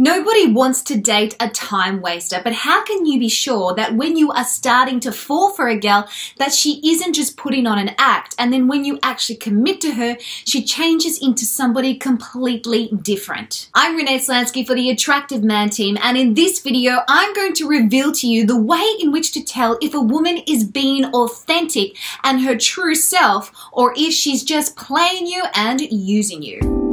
Nobody wants to date a time waster, but how can you be sure that when you are starting to fall for a girl that she isn't just putting on an act and then when you actually commit to her, she changes into somebody completely different? I'm Renee Slansky for the Attractive Man team and in this video I'm going to reveal to you the way in which to tell if a woman is being authentic and her true self or if she's just playing you and using you.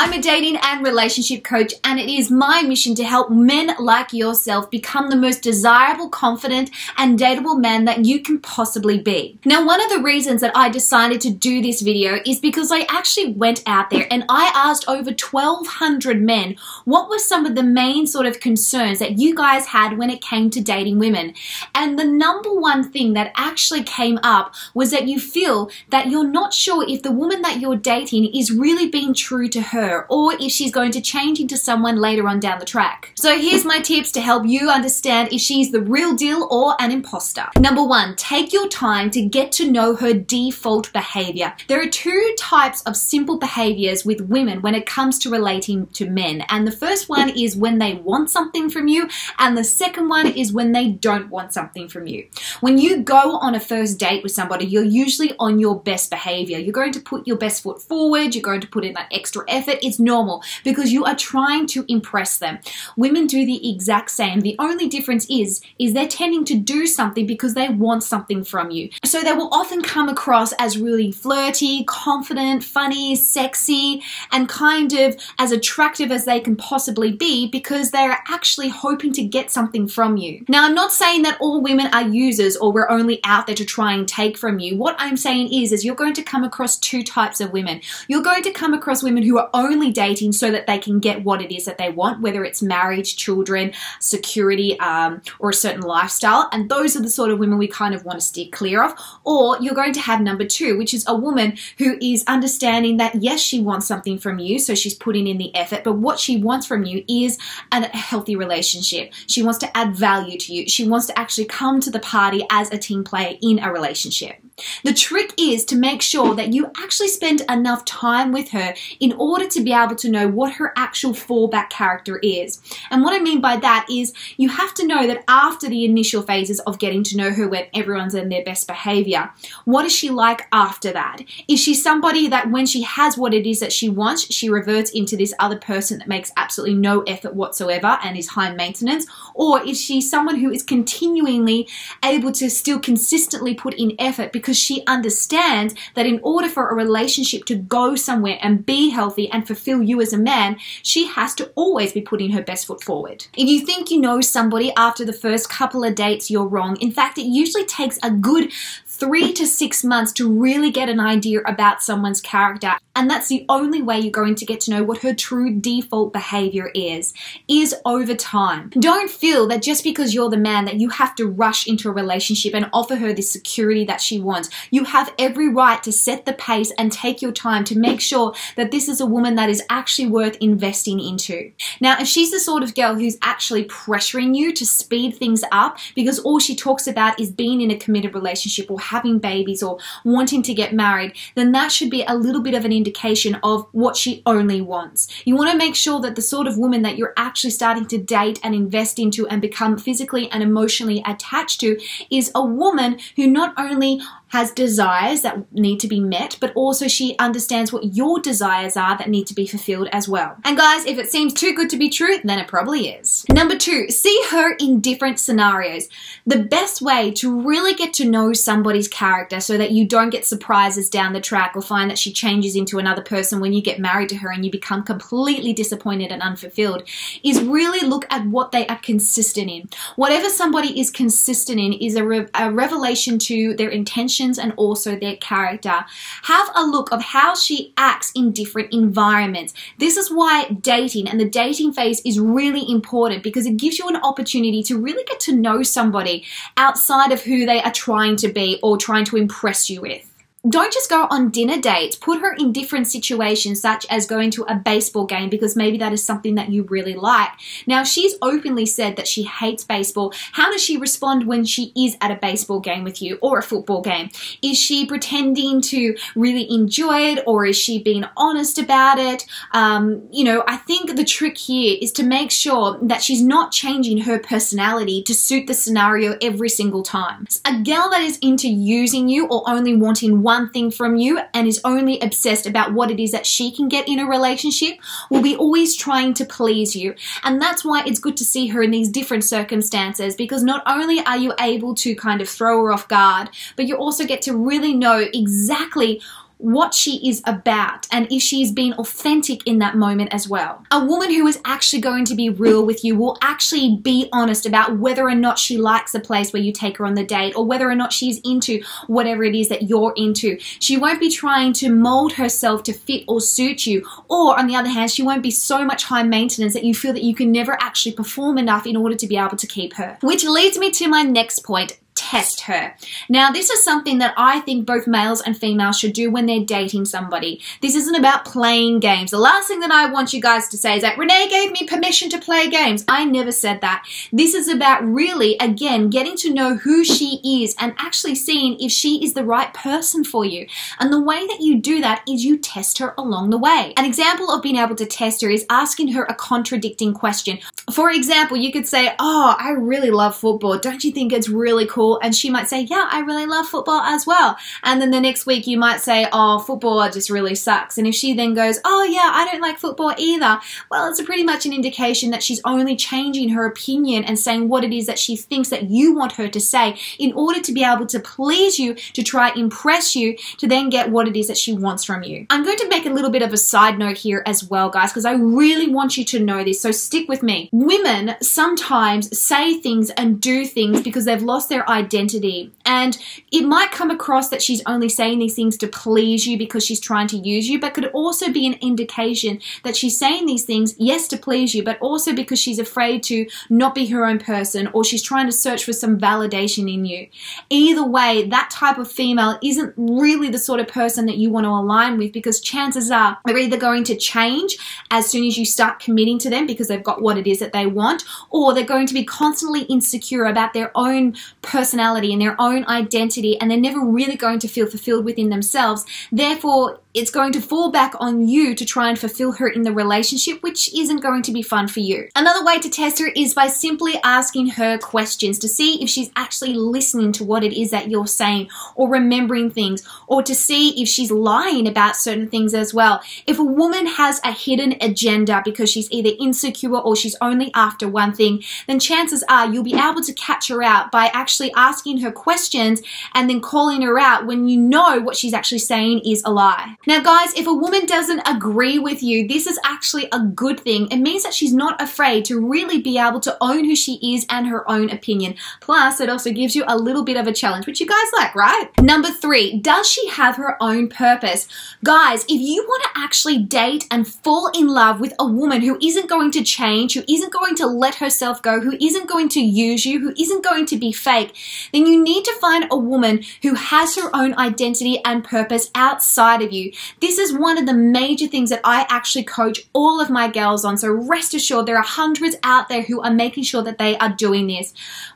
I'm a dating and relationship coach, and it is my mission to help men like yourself become the most desirable, confident, and dateable man that you can possibly be. Now, one of the reasons that I decided to do this video is because I actually went out there and I asked over 1,200 men what were some of the main sort of concerns that you guys had when it came to dating women. And the number one thing that actually came up was that you feel that you're not sure if the woman that you're dating is really being true to her her or if she's going to change into someone later on down the track. So here's my tips to help you understand if she's the real deal or an imposter. Number one, take your time to get to know her default behavior. There are two types of simple behaviors with women when it comes to relating to men. And the first one is when they want something from you, and the second one is when they don't want something from you. When you go on a first date with somebody, you're usually on your best behavior. You're going to put your best foot forward, you're going to put in that extra effort, it's normal because you are trying to impress them. Women do the exact same. The only difference is, is they're tending to do something because they want something from you. So they will often come across as really flirty, confident, funny, sexy, and kind of as attractive as they can possibly be because they're actually hoping to get something from you. Now, I'm not saying that all women are users or we're only out there to try and take from you. What I'm saying is, is you're going to come across two types of women. You're going to come across women who are only dating so that they can get what it is that they want, whether it's marriage, children, security, um, or a certain lifestyle. And those are the sort of women we kind of want to steer clear of. Or you're going to have number two, which is a woman who is understanding that yes, she wants something from you, so she's putting in the effort, but what she wants from you is a healthy relationship. She wants to add value to you. She wants to actually come to the party as a team player in a relationship. The trick is to make sure that you actually spend enough time with her in order to be able to know what her actual fallback character is. And what I mean by that is you have to know that after the initial phases of getting to know her when everyone's in their best behavior, what is she like after that? Is she somebody that when she has what it is that she wants, she reverts into this other person that makes absolutely no effort whatsoever and is high maintenance? Or is she someone who is continually able to still consistently put in effort because because she understands that in order for a relationship to go somewhere and be healthy and fulfill you as a man, she has to always be putting her best foot forward. If you think you know somebody after the first couple of dates, you're wrong. In fact, it usually takes a good three to six months to really get an idea about someone's character. And that's the only way you're going to get to know what her true default behavior is, is over time. Don't feel that just because you're the man that you have to rush into a relationship and offer her the security that she wants. You have every right to set the pace and take your time to make sure that this is a woman that is actually worth investing into. Now, if she's the sort of girl who's actually pressuring you to speed things up because all she talks about is being in a committed relationship or having babies or wanting to get married, then that should be a little bit of an indication of what she only wants. You want to make sure that the sort of woman that you're actually starting to date and invest into and become physically and emotionally attached to is a woman who not only has desires that need to be met, but also she understands what your desires are that need to be fulfilled as well. And guys, if it seems too good to be true, then it probably is. Number two, see her in different scenarios. The best way to really get to know somebody's character so that you don't get surprises down the track or find that she changes into another person when you get married to her and you become completely disappointed and unfulfilled is really look at what they are consistent in. Whatever somebody is consistent in is a, re a revelation to their intention and also their character. Have a look of how she acts in different environments. This is why dating and the dating phase is really important because it gives you an opportunity to really get to know somebody outside of who they are trying to be or trying to impress you with. Don't just go on dinner dates. Put her in different situations, such as going to a baseball game, because maybe that is something that you really like. Now, she's openly said that she hates baseball. How does she respond when she is at a baseball game with you or a football game? Is she pretending to really enjoy it, or is she being honest about it? Um, you know, I think the trick here is to make sure that she's not changing her personality to suit the scenario every single time. A girl that is into using you or only wanting one thing from you and is only obsessed about what it is that she can get in a relationship will be always trying to please you. And that's why it's good to see her in these different circumstances because not only are you able to kind of throw her off guard, but you also get to really know exactly what she is about and if she's being authentic in that moment as well. A woman who is actually going to be real with you will actually be honest about whether or not she likes the place where you take her on the date or whether or not she's into whatever it is that you're into. She won't be trying to mold herself to fit or suit you. Or on the other hand, she won't be so much high maintenance that you feel that you can never actually perform enough in order to be able to keep her. Which leads me to my next point test her. Now, this is something that I think both males and females should do when they're dating somebody. This isn't about playing games. The last thing that I want you guys to say is that Renee gave me permission to play games. I never said that. This is about really, again, getting to know who she is and actually seeing if she is the right person for you. And the way that you do that is you test her along the way. An example of being able to test her is asking her a contradicting question. For example, you could say, Oh, I really love football. Don't you think it's really cool? And she might say, Yeah, I really love football as well. And then the next week you might say, Oh, football just really sucks. And if she then goes, Oh, yeah, I don't like football either, well, it's pretty much an indication that she's only changing her opinion and saying what it is that she thinks that you want her to say in order to be able to please you, to try impress you, to then get what it is that she wants from you. I'm going to make a little bit of a side note here as well, guys, because I really want you to know this. So stick with me. Women sometimes say things and do things because they've lost their identity. And it might come across that she's only saying these things to please you because she's trying to use you, but could also be an indication that she's saying these things, yes, to please you, but also because she's afraid to not be her own person or she's trying to search for some validation in you. Either way, that type of female isn't really the sort of person that you want to align with because chances are they're either going to change as soon as you start committing to them because they've got what it is that they want, or they're going to be constantly insecure about their own personality personality and their own identity, and they're never really going to feel fulfilled within themselves. Therefore, it's going to fall back on you to try and fulfill her in the relationship, which isn't going to be fun for you. Another way to test her is by simply asking her questions to see if she's actually listening to what it is that you're saying or remembering things, or to see if she's lying about certain things as well. If a woman has a hidden agenda because she's either insecure or she's only after one thing, then chances are you'll be able to catch her out by actually asking her questions and then calling her out when you know what she's actually saying is a lie. Now, guys, if a woman doesn't agree with you, this is actually a good thing. It means that she's not afraid to really be able to own who she is and her own opinion. Plus, it also gives you a little bit of a challenge, which you guys like, right? Number three, does she have her own purpose? Guys, if you want to actually date and fall in love with a woman who isn't going to change, who isn't going to let herself go, who isn't going to use you, who isn't going to be fake, then you need to find a woman who has her own identity and purpose outside of you. This is one of the major things that I actually coach all of my girls on. So rest assured, there are hundreds out there who are making sure that they are doing this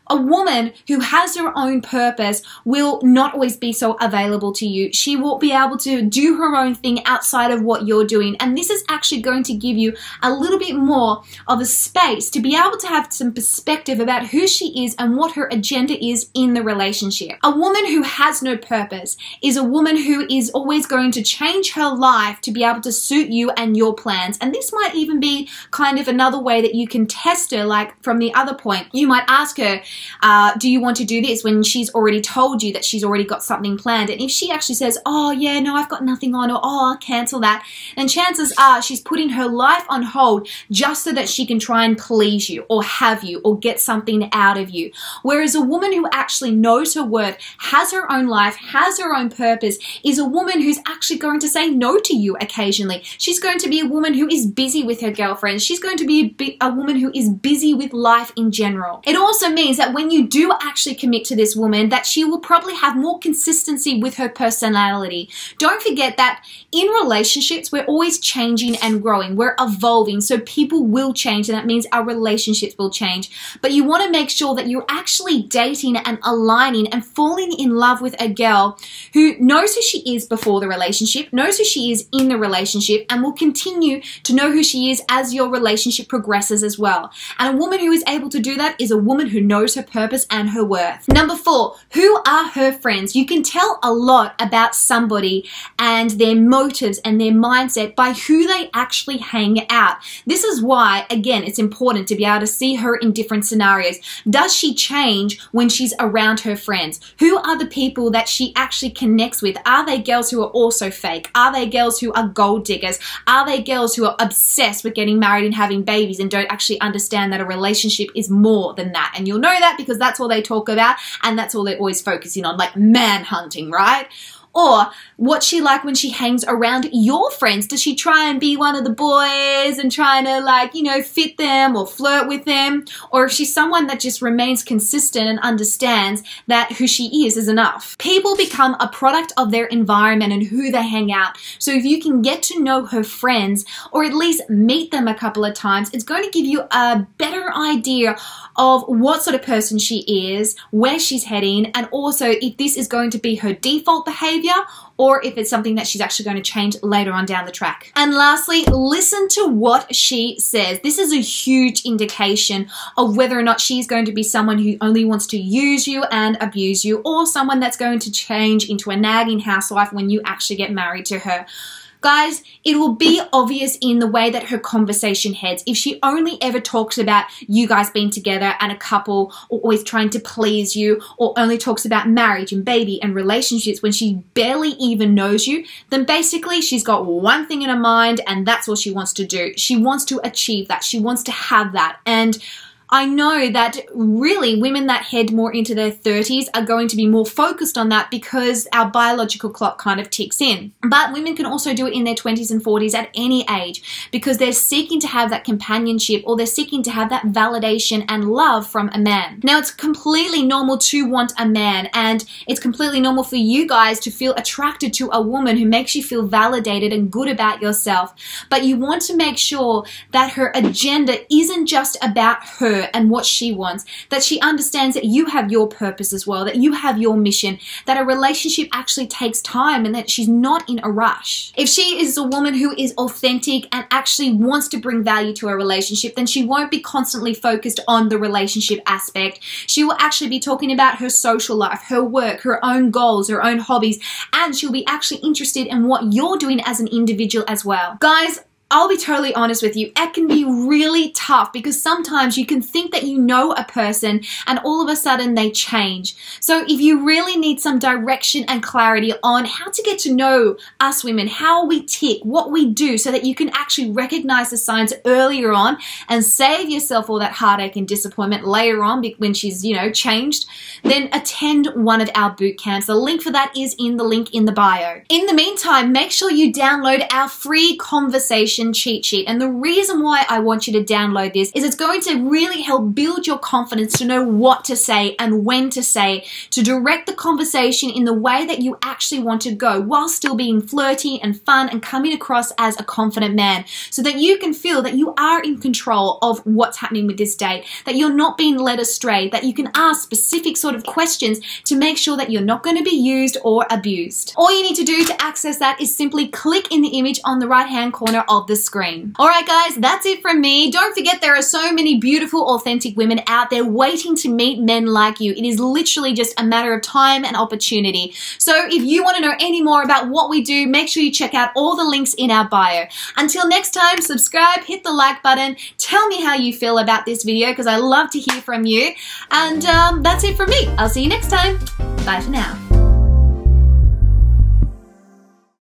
a woman who has her own purpose will not always be so available to you. She will be able to do her own thing outside of what you're doing. And this is actually going to give you a little bit more of a space to be able to have some perspective about who she is and what her agenda is in the relationship. A woman who has no purpose is a woman who is always going to change her life to be able to suit you and your plans. And this might even be kind of another way that you can test her, like from the other point. You might ask her, uh, do you want to do this when she's already told you that she's already got something planned? And if she actually says, oh, yeah, no, I've got nothing on, or oh, I'll cancel that, then chances are she's putting her life on hold just so that she can try and please you or have you or get something out of you. Whereas a woman who actually knows her worth, has her own life, has her own purpose, is a woman who's actually going to say no to you occasionally. She's going to be a woman who is busy with her girlfriends. She's going to be a, a woman who is busy with life in general. It also means that when you do actually commit to this woman, that she will probably have more consistency with her personality. Don't forget that in relationships, we're always changing and growing. We're evolving. So people will change and that means our relationships will change. But you want to make sure that you're actually dating and aligning and falling in love with a girl who knows who she is before the relationship, knows who she is in the relationship, and will continue to know who she is as your relationship progresses as well. And a woman who is able to do that is a woman who knows her purpose and her worth. Number four, who are her friends? You can tell a lot about somebody and their motives and their mindset by who they actually hang out. This is why, again, it's important to be able to see her in different scenarios. Does she change when she's around her friends? Who are the people that she actually connects with? Are they girls who are also fake? Are they girls who are gold diggers? Are they girls who are obsessed with getting married and having babies and don't actually understand that a relationship is more than that? And you'll know that because that's all they talk about and that's all they're always focusing on, like man hunting, right? Or what's she like when she hangs around your friends? Does she try and be one of the boys and trying to like, you know, fit them or flirt with them? Or if she's someone that just remains consistent and understands that who she is is enough. People become a product of their environment and who they hang out. So if you can get to know her friends or at least meet them a couple of times, it's going to give you a better idea of what sort of person she is, where she's heading, and also if this is going to be her default behavior or if it's something that she's actually going to change later on down the track. And lastly, listen to what she says. This is a huge indication of whether or not she's going to be someone who only wants to use you and abuse you, or someone that's going to change into a nagging housewife when you actually get married to her. Guys, it will be obvious in the way that her conversation heads. If she only ever talks about you guys being together and a couple, or always trying to please you, or only talks about marriage and baby and relationships when she barely even knows you, then basically she's got one thing in her mind and that's all she wants to do. She wants to achieve that. She wants to have that. And I know that really women that head more into their 30s are going to be more focused on that because our biological clock kind of ticks in. But women can also do it in their 20s and 40s at any age because they're seeking to have that companionship or they're seeking to have that validation and love from a man. Now, it's completely normal to want a man and it's completely normal for you guys to feel attracted to a woman who makes you feel validated and good about yourself. But you want to make sure that her agenda isn't just about her and what she wants, that she understands that you have your purpose as well, that you have your mission, that a relationship actually takes time and that she's not in a rush. If she is a woman who is authentic and actually wants to bring value to a relationship, then she won't be constantly focused on the relationship aspect. She will actually be talking about her social life, her work, her own goals, her own hobbies, and she'll be actually interested in what you're doing as an individual as well. Guys, I'll be totally honest with you, it can be really tough because sometimes you can think that you know a person and all of a sudden they change. So if you really need some direction and clarity on how to get to know us women, how we tick, what we do, so that you can actually recognize the signs earlier on and save yourself all that heartache and disappointment later on when she's, you know, changed, then attend one of our boot camps. The link for that is in the link in the bio. In the meantime, make sure you download our free conversation cheat sheet. And the reason why I want you to download this is it's going to really help build your confidence to know what to say and when to say, to direct the conversation in the way that you actually want to go while still being flirty and fun and coming across as a confident man so that you can feel that you are in control of what's happening with this date, that you're not being led astray, that you can ask specific sort of questions to make sure that you're not going to be used or abused. All you need to do to access that is simply click in the image on the right hand corner of the the screen. Alright guys, that's it from me. Don't forget there are so many beautiful, authentic women out there waiting to meet men like you. It is literally just a matter of time and opportunity. So if you want to know any more about what we do, make sure you check out all the links in our bio. Until next time, subscribe, hit the like button, tell me how you feel about this video because I love to hear from you. And um, that's it from me. I'll see you next time. Bye for now.